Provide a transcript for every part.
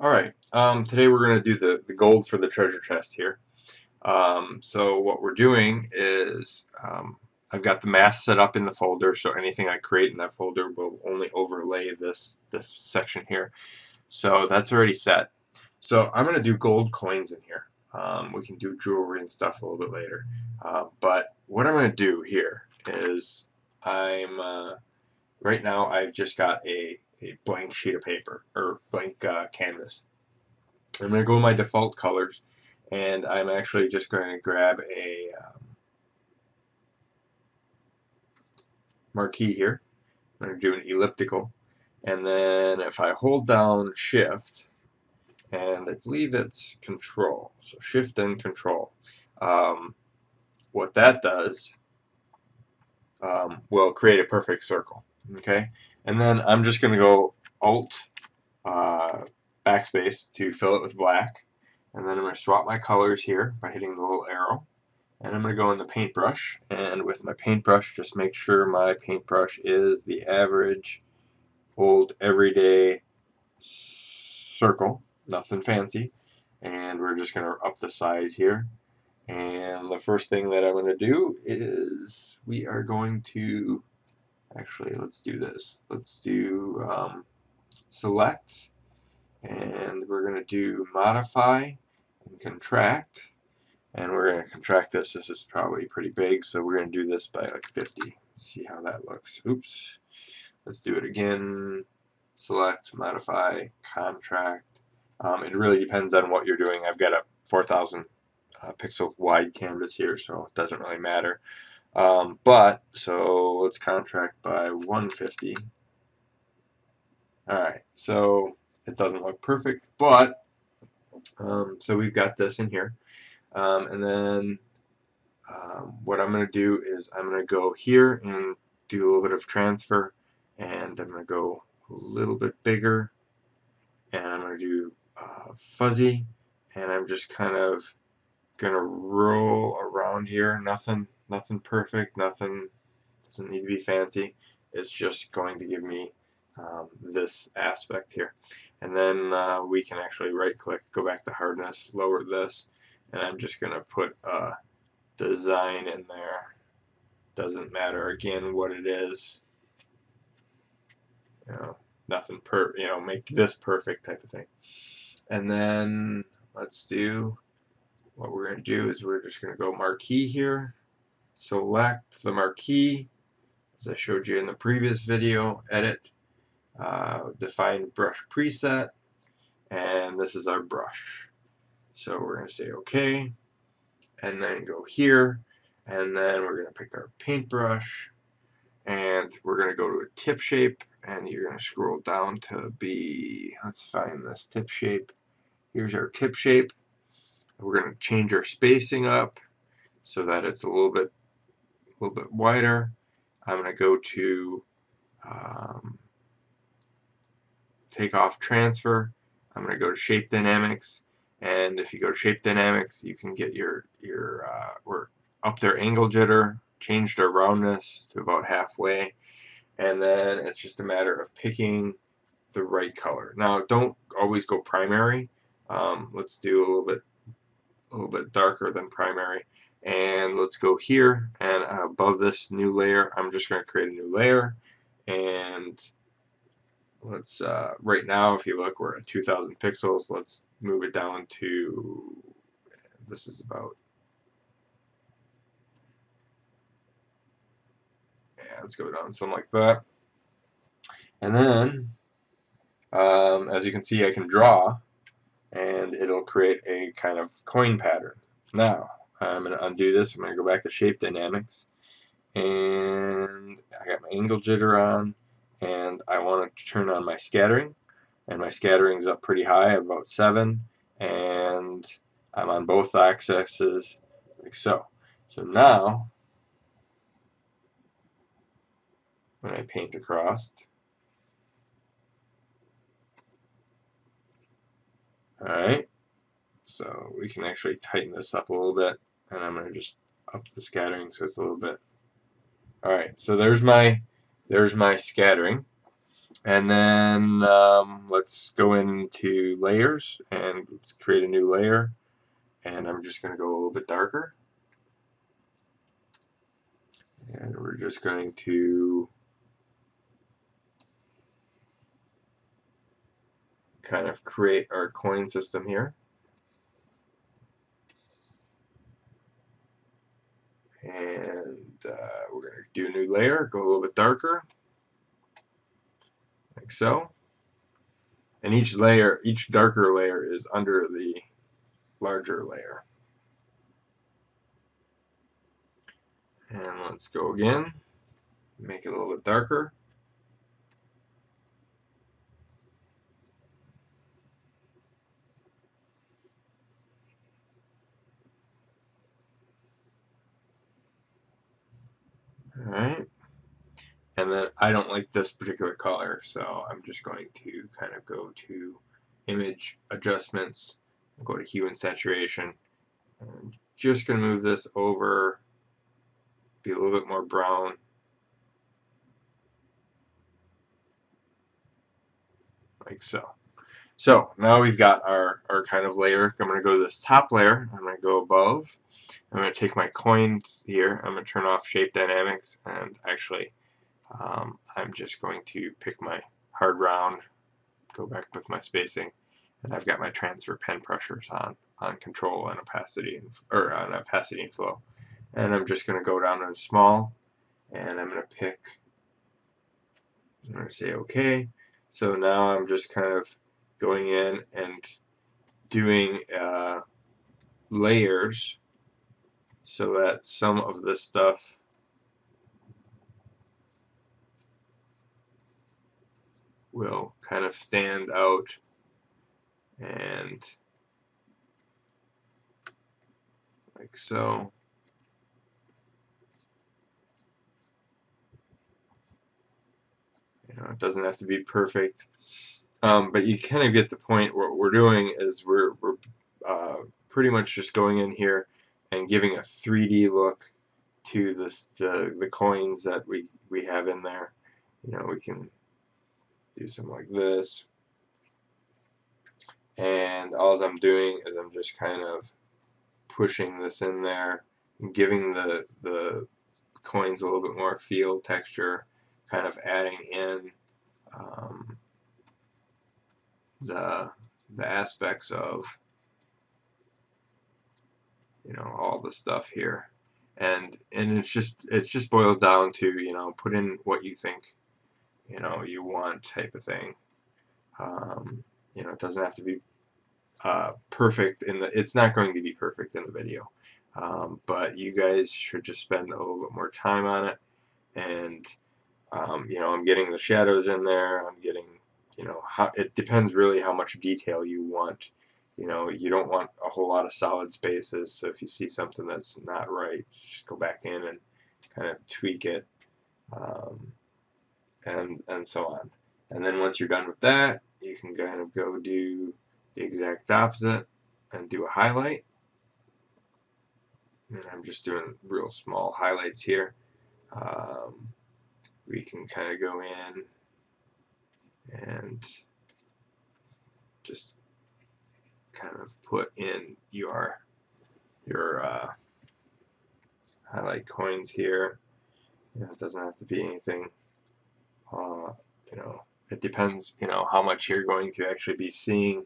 Alright, um, today we're going to do the, the gold for the treasure chest here. Um, so what we're doing is um, I've got the mask set up in the folder so anything I create in that folder will only overlay this, this section here. So that's already set. So I'm going to do gold coins in here. Um, we can do jewelry and stuff a little bit later. Uh, but what I'm going to do here is I'm uh, right now I've just got a a blank sheet of paper or blank uh, canvas. I'm going to go with my default colors and I'm actually just going to grab a um, marquee here. I'm going to do an elliptical and then if I hold down shift and I believe it's control so shift and control um, what that does um, will create a perfect circle okay and then I'm just going to go Alt uh, backspace to fill it with black. And then I'm going to swap my colors here by hitting the little arrow. And I'm going to go in the paintbrush. And with my paintbrush, just make sure my paintbrush is the average old everyday circle. Nothing fancy. And we're just going to up the size here. And the first thing that I'm going to do is we are going to Actually, let's do this. Let's do um, select, and we're going to do modify and contract. And we're going to contract this. This is probably pretty big, so we're going to do this by like 50. see how that looks. Oops. Let's do it again. Select, modify, contract. Um, it really depends on what you're doing. I've got a 4,000 uh, pixel wide canvas here, so it doesn't really matter. Um, but, so let's contract by 150. Alright, so it doesn't look perfect, but, um, so we've got this in here. Um, and then um, what I'm going to do is I'm going to go here and do a little bit of transfer, and I'm going to go a little bit bigger, and I'm going to do uh, fuzzy, and I'm just kind of going to roll around here, nothing nothing perfect, nothing doesn't need to be fancy. It's just going to give me um, this aspect here. And then uh, we can actually right click, go back to hardness, lower this, and I'm just going to put a design in there. Doesn't matter again what it is. You know, nothing per, you know, make this perfect type of thing. And then let's do, what we're going to do is we're just going to go marquee here select the marquee as I showed you in the previous video, edit, uh, define brush preset, and this is our brush. So we're going to say OK, and then go here, and then we're going to pick our paintbrush, and we're going to go to a tip shape, and you're going to scroll down to be, let's find this tip shape. Here's our tip shape. We're going to change our spacing up so that it's a little bit a little bit wider. I'm going to go to um, take off transfer. I'm going to go to shape dynamics. And if you go to shape dynamics you can get your your uh, we're up their angle jitter change their roundness to about halfway. And then it's just a matter of picking the right color. Now don't always go primary. Um, let's do a little bit a little bit darker than primary and let's go here. And above this new layer I'm just going to create a new layer. And let's uh, right now if you look we're at 2000 pixels. Let's move it down to this is about yeah let's go down something like that. And then um, as you can see I can draw and it'll create a kind of coin pattern. Now I'm going to undo this. I'm going to go back to shape dynamics. And I got my angle jitter on. And I want to turn on my scattering. And my scattering is up pretty high, about 7. And I'm on both axes like so. So now, when I paint across, alright, so we can actually tighten this up a little bit and I'm going to just up the scattering so it's a little bit alright so there's my there's my scattering And then um, let's go into layers and let's create a new layer. And I'm just going to go a little bit darker. And we're just going to kind of create our coin system here. And uh, we're going to do a new layer, go a little bit darker, like so. And each layer, each darker layer is under the larger layer. And let's go again, make it a little bit darker. Alright. And then I don't like this particular color, so I'm just going to kind of go to image adjustments, go to hue and saturation. I'm just going to move this over, be a little bit more brown. Like so. So now we've got our, our kind of layer. I'm going to go to this top layer. I'm going to go above. I'm going to take my coins here. I'm going to turn off shape dynamics and actually um, I'm just going to pick my hard round, go back with my spacing, and I've got my transfer pen pressures on on control and opacity and, or on opacity and flow. And I'm just going to go down to small and I'm going to pick I'm going to say OK. So now I'm just kind of going in and doing uh, layers so that some of this stuff will kind of stand out and like so. You know, it doesn't have to be perfect, um, but you kind of get the point. What we're doing is we're, we're uh, pretty much just going in here and giving a 3D look to this, the, the coins that we, we have in there. You know, we can do something like this. And all I'm doing is I'm just kind of pushing this in there, giving the, the coins a little bit more feel, texture, kind of adding in um, the, the aspects of you know all the stuff here and and it's just it just boils down to you know put in what you think you know you want type of thing. Um, you know it doesn't have to be uh, perfect in the it's not going to be perfect in the video. Um, but you guys should just spend a little bit more time on it. And um, you know I'm getting the shadows in there. I'm getting you know how it depends really how much detail you want. You know, you don't want a whole lot of solid spaces. So if you see something that's not right, just go back in and kind of tweak it, um, and and so on. And then once you're done with that, you can kind of go do the exact opposite and do a highlight. And I'm just doing real small highlights here. Um, we can kind of go in and just kind of put in your your uh, highlight coins here. You know, it doesn't have to be anything. Uh, you know, it depends. You know how much you're going to actually be seeing.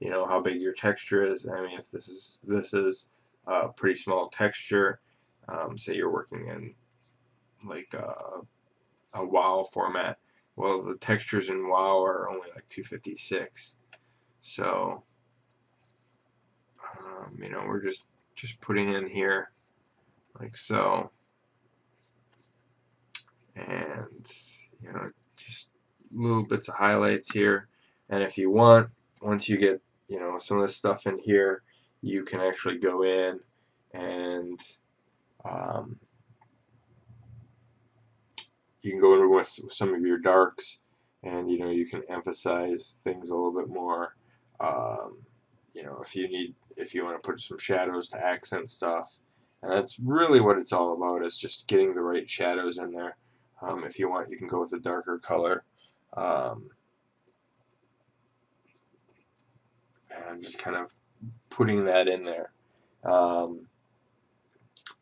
You know how big your texture is. I mean, if this is this is a pretty small texture, um, say you're working in like a, uh, a WoW format. Well, the textures in WoW are only like 256. So um, you know, we're just just putting in here like so, and you know, just little bits of highlights here. And if you want, once you get you know some of this stuff in here, you can actually go in and um, you can go in with some of your darks and you know you can emphasize things a little bit more um, you know if you need if you want to put some shadows to accent stuff. And that's really what it's all about is just getting the right shadows in there. Um, if you want, you can go with a darker color. Um, and just kind of putting that in there. Um,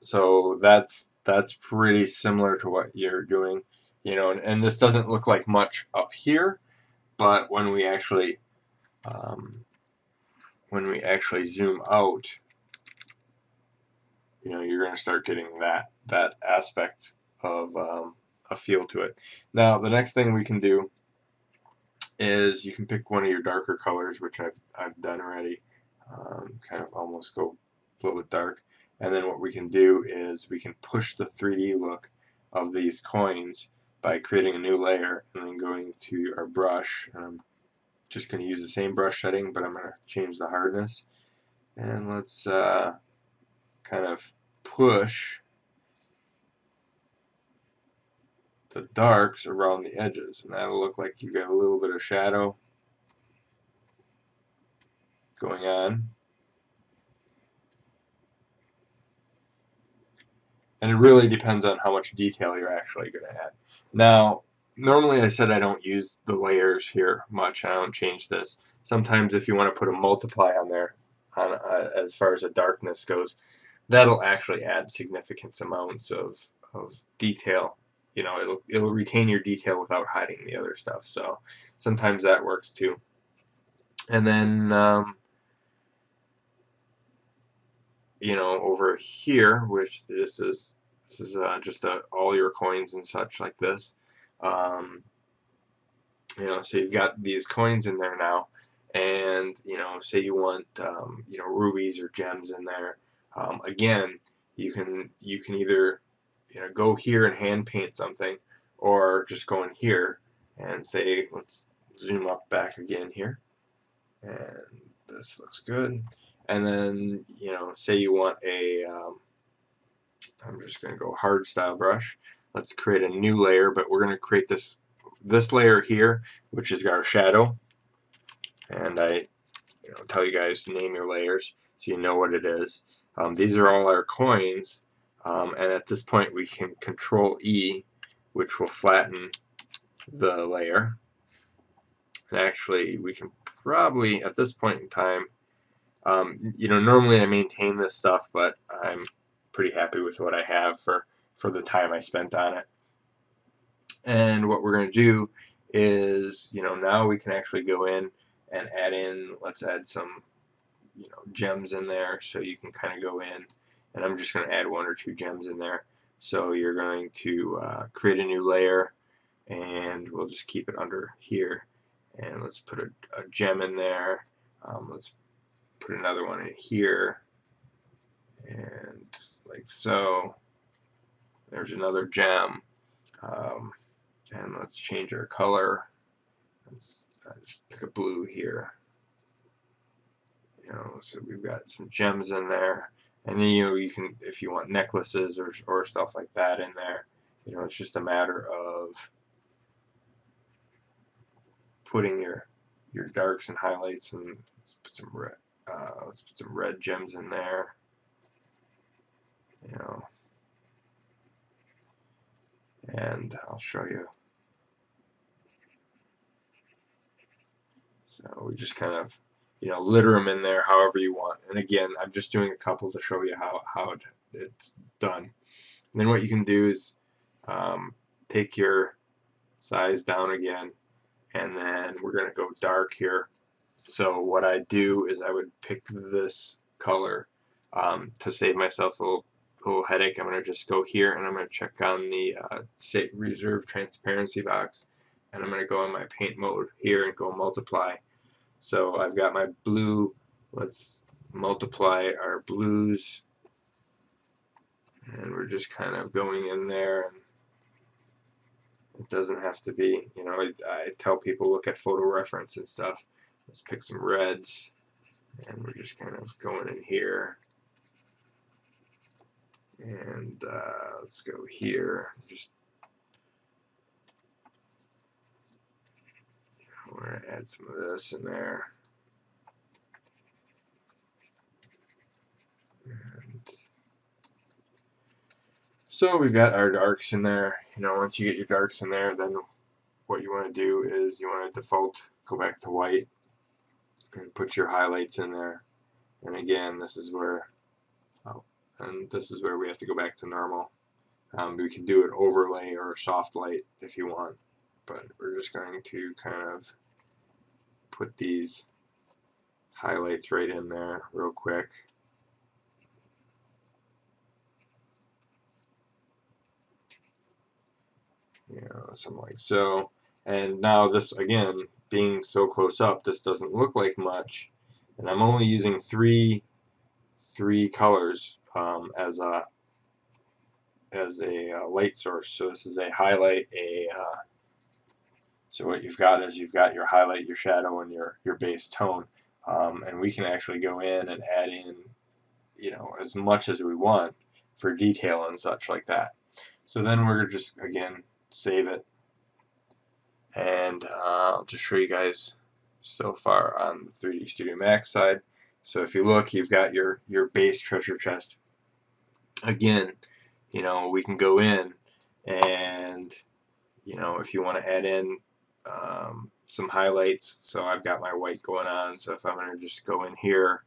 so that's that's pretty similar to what you're doing, you know. And, and this doesn't look like much up here, but when we actually um, when we actually zoom out, you know, you're going to start getting that that aspect of um, a feel to it. Now, the next thing we can do is you can pick one of your darker colors, which I've, I've done already, um, kind of almost go a little bit dark. And then what we can do is we can push the 3D look of these coins by creating a new layer and then going to our brush. And I'm just going to use the same brush setting, but I'm going to change the hardness. And let's uh, kind of push the darks around the edges and that'll look like you got a little bit of shadow going on. And it really depends on how much detail you're actually going to add. Now normally I said I don't use the layers here much I don't change this. Sometimes if you want to put a multiply on there on uh, as far as the darkness goes that'll actually add significant amounts of, of detail you know it'll it'll retain your detail without hiding the other stuff. So sometimes that works too. And then um, you know over here which this is this is uh, just uh, all your coins and such like this um, you know so you've got these coins in there now. And you know say you want um, you know rubies or gems in there um, again you can you can either you know, go here and hand paint something, or just go in here and say, let's zoom up back again here, and this looks good. And then, you know, say you want a, um, I'm just going to go hard style brush. Let's create a new layer, but we're going to create this this layer here, which is our shadow. And I you know, tell you guys to name your layers so you know what it is. Um, these are all our coins um, and at this point we can control E which will flatten the layer. And actually we can probably at this point in time um, you know normally I maintain this stuff but I'm pretty happy with what I have for for the time I spent on it. And what we're going to do is you know now we can actually go in and add in let's add some you know gems in there so you can kind of go in and I'm just going to add one or two gems in there. So you're going to uh, create a new layer and we'll just keep it under here and let's put a, a gem in there. Um, let's put another one in here and like so. There's another gem um, and let's change our color. Let's uh, just pick a blue here. You know, so we've got some gems in there and then you know you can if you want necklaces or, or stuff like that in there you know it's just a matter of putting your your darks and highlights and let's put some red uh, let's put some red gems in there. You know. And I'll show you. So we just kind of you know, litter them in there however you want. And again, I'm just doing a couple to show you how, how it, it's done. And then what you can do is um, take your size down again and then we're going to go dark here. So what I do is I would pick this color um, to save myself a little, little headache. I'm going to just go here and I'm going to check on the uh, state reserve transparency box and I'm going to go in my paint mode here and go multiply so I've got my blue. Let's multiply our blues. And we're just kind of going in there. And it doesn't have to be, you know, I, I tell people look at photo reference and stuff. Let's pick some reds. And we're just kind of going in here. And uh, let's go here. Just We're going to add some of this in there. So we've got our darks in there. You know, once you get your darks in there, then what you want to do is you want to default, go back to white, and put your highlights in there. And again, this is where, oh, and this is where we have to go back to normal. Um, we can do it overlay or soft light if you want, but we're just going to kind of put these highlights right in there real quick. You know, something like so. And now this, again, being so close up, this doesn't look like much. And I'm only using three, three colors um, as a as a uh, light source. So this is a highlight, a uh, so what you've got is you've got your highlight, your shadow, and your your base tone, um, and we can actually go in and add in, you know, as much as we want for detail and such like that. So then we're just again save it, and uh, I'll just show you guys so far on the 3D Studio Max side. So if you look, you've got your your base treasure chest. Again, you know, we can go in and, you know, if you want to add in um, some highlights, so I've got my white going on, so if I'm going to just go in here,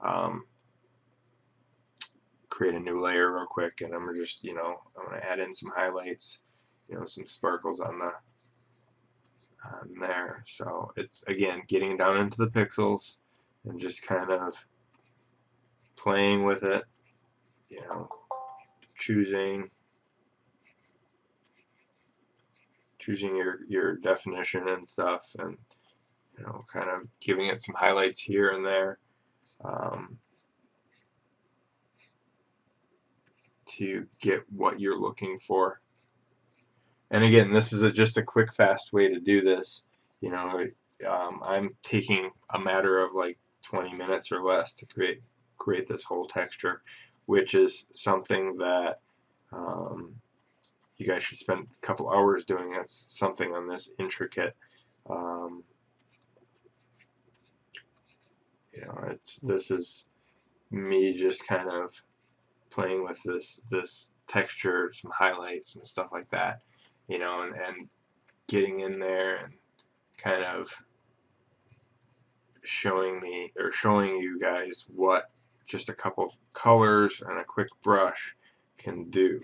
um, create a new layer real quick, and I'm just, you know, I'm going to add in some highlights, you know, some sparkles on the on there. So it's, again, getting down into the pixels and just kind of playing with it, you know, choosing choosing your your definition and stuff and you know kind of giving it some highlights here and there um, to get what you're looking for. And again this is a, just a quick fast way to do this you know um, I'm taking a matter of like 20 minutes or less to create create this whole texture which is something that um, you guys should spend a couple hours doing. Something on this intricate. Um, you know, it's this is me just kind of playing with this this texture, some highlights and stuff like that. You know, and, and getting in there and kind of showing me or showing you guys what just a couple colors and a quick brush can do.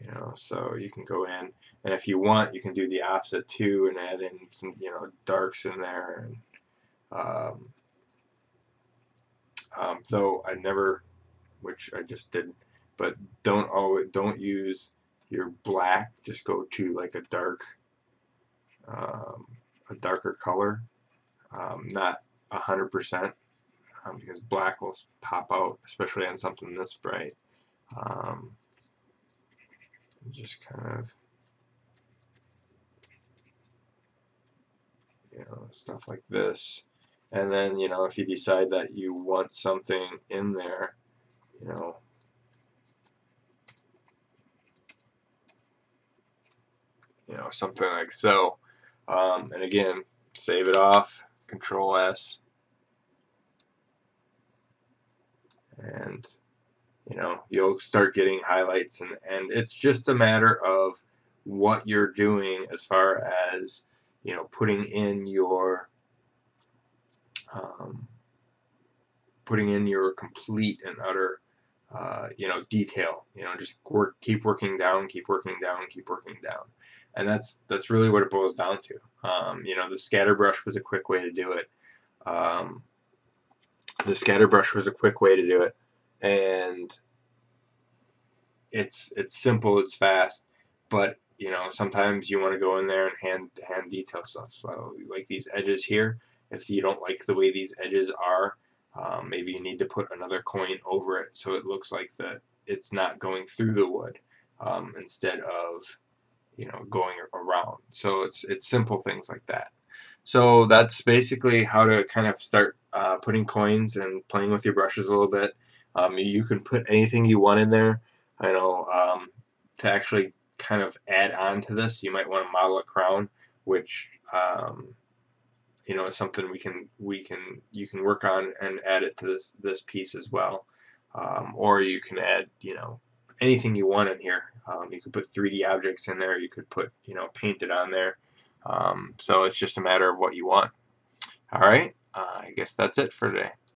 You know, so you can go in, and if you want, you can do the opposite too, and add in some, you know, darks in there. And um, um, though I never, which I just did, but don't always don't use your black. Just go to like a dark, um, a darker color, um, not a hundred percent um, because black will pop out, especially on something this bright. Um, just kind of, you know, stuff like this. And then, you know, if you decide that you want something in there, you know, you know, something like so. Um, and again, save it off, Control S, and you know you'll start getting highlights and and it's just a matter of what you're doing as far as you know putting in your um, putting in your complete and utter uh, you know detail you know just work keep working down keep working down keep working down. And that's that's really what it boils down to. Um, you know the scatter brush was a quick way to do it. Um, the scatter brush was a quick way to do it and it's it's simple it's fast but you know sometimes you want to go in there and hand hand detail stuff. So like these edges here if you don't like the way these edges are um, maybe you need to put another coin over it so it looks like that it's not going through the wood um, instead of you know going around. So it's it's simple things like that. So that's basically how to kind of start uh, putting coins and playing with your brushes a little bit. Um, you can put anything you want in there. I know um, to actually kind of add on to this, you might want to model a crown, which um, you know is something we can we can you can work on and add it to this this piece as well. Um, or you can add you know anything you want in here. Um, you could put 3D objects in there. You could put you know paint it on there. Um, so it's just a matter of what you want. All right, uh, I guess that's it for today.